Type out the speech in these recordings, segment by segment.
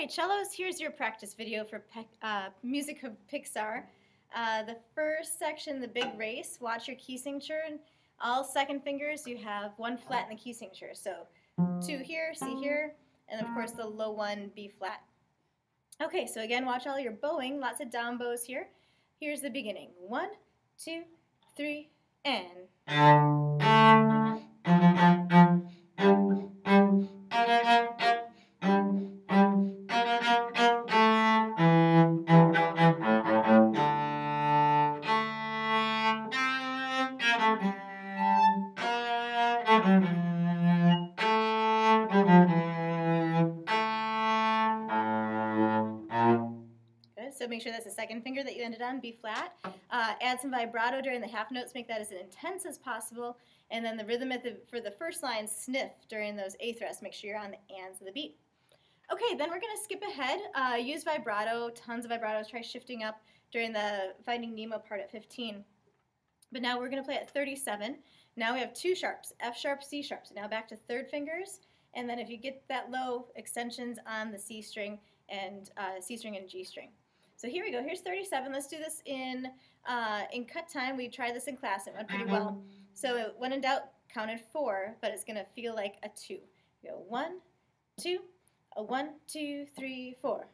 right, cellos, here's your practice video for uh, Music of Pixar. Uh, the first section, the big race, watch your key signature. All second fingers, you have one flat in the key signature. So two here, C here, and of course the low one, B flat. Okay, so again, watch all your bowing, lots of down bows here. Here's the beginning. One, two, three, and. So make sure that's the second finger that you ended on, B flat. Uh, add some vibrato during the half notes, make that as intense as possible. And then the rhythm at the, for the first line, sniff during those eighth rests. Make sure you're on the ands of the beat. Okay, then we're going to skip ahead. Uh, use vibrato, tons of vibratos. Try shifting up during the Finding Nemo part at 15. But now we're going to play at 37. Now we have two sharps, F sharp, C sharp. So now back to third fingers. And then if you get that low, extensions on the C string and uh, C string and G string. So here we go. Here's 37. Let's do this in uh, in cut time. We tried this in class. It went pretty well. So when in doubt, counted four, but it's going to feel like a two. You go one, two, a one, two, three, four.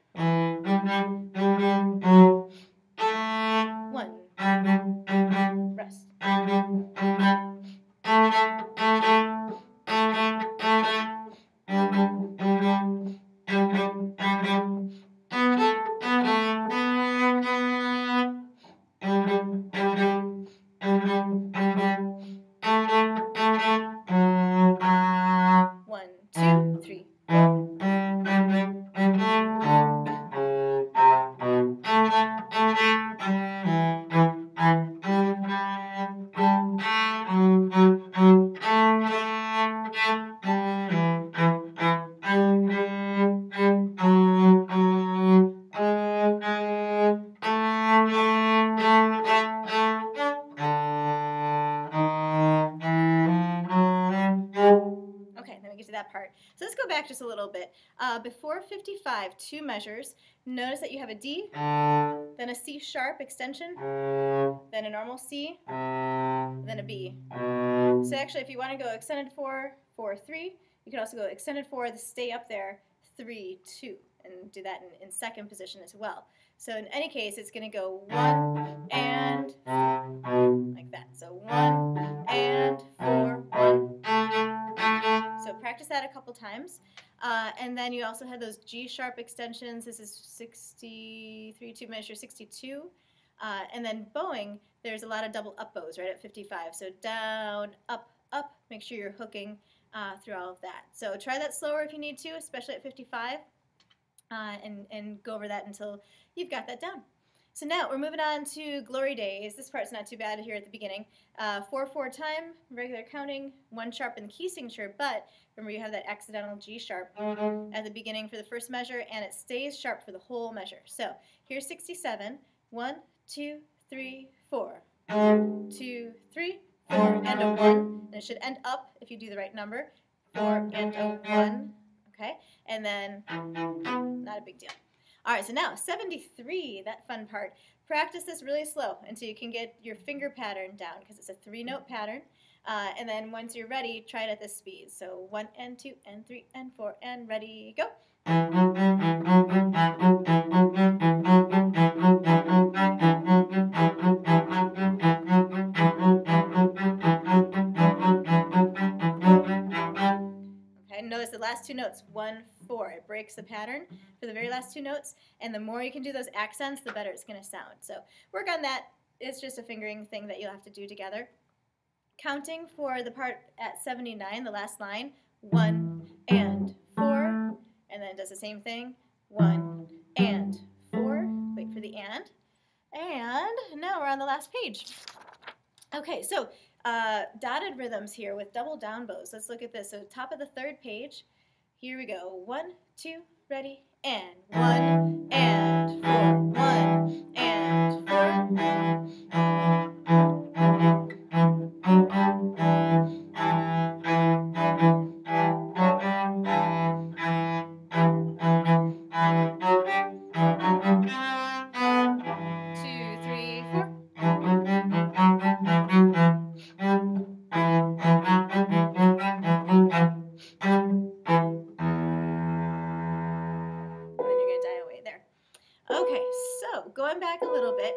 That part. So let's go back just a little bit. Uh, before 55, two measures. Notice that you have a D, then a C sharp extension, then a normal C, then a B. So actually, if you want to go extended 4, 4, 3, you could also go extended 4, stay up there, 3, 2, and do that in, in second position as well. So in any case, it's going to go 1 and like that. So 1 and a couple times. Uh, and then you also had those G sharp extensions. This is 63 two measure 62. Uh, and then bowing, there's a lot of double up bows right at 55. So down, up, up. Make sure you're hooking uh, through all of that. So try that slower if you need to, especially at 55. Uh, and, and go over that until you've got that down. So now we're moving on to Glory Days. This part's not too bad here at the beginning. Uh, 4-4 time, regular counting, one sharp in the key signature, but remember you have that accidental G sharp at the beginning for the first measure, and it stays sharp for the whole measure. So here's 67. 1, 2, 3, 4. 2, 3, 4, and a 1. And it should end up if you do the right number. 4 and a 1. Okay? And then, not a big deal. All right, so now 73, that fun part. Practice this really slow until you can get your finger pattern down because it's a three note pattern. Uh, and then once you're ready, try it at this speed. So one and two and three and four and ready, go. Okay, notice the last two notes, one, four. It breaks the pattern for the very last two notes, and the more you can do those accents, the better it's going to sound. So work on that. It's just a fingering thing that you'll have to do together. Counting for the part at 79, the last line, one and four, and then it does the same thing, one and four. Wait for the and. And now we're on the last page. Okay, so uh, dotted rhythms here with double down bows. Let's look at this. So top of the third page, here we go. One, two, ready, and one and And you're gonna die away there. Okay, so going back a little bit,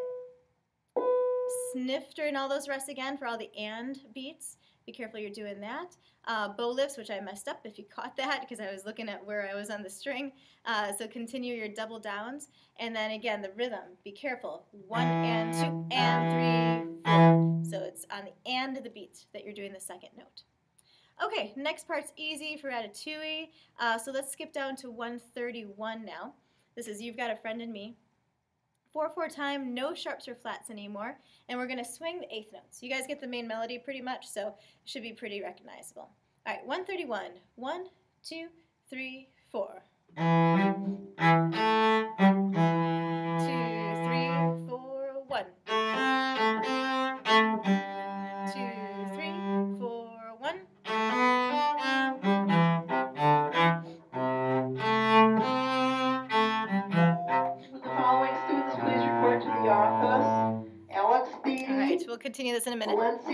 sniff during all those rests again for all the and beats. Be careful you're doing that. Uh, bow lifts, which I messed up if you caught that because I was looking at where I was on the string. Uh, so continue your double downs. And then again, the rhythm. Be careful. One and two and three. Four. So it's on the and of the beat that you're doing the second note. Okay, next part's easy for Ratatouille. Uh, so let's skip down to 131 now. This is You've Got a Friend in Me. 4-4 time, no sharps or flats anymore, and we're going to swing the eighth notes. You guys get the main melody pretty much, so it should be pretty recognizable. All right, 131. One, two, three, four. In a minute. Valencia